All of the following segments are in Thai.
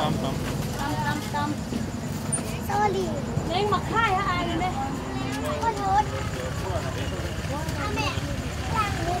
ตำตำตตำตำตำโซลีเล้งมาค่ายฮะอายเลยไหมขอโทษเอแม่ล้างมือ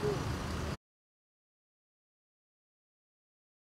do.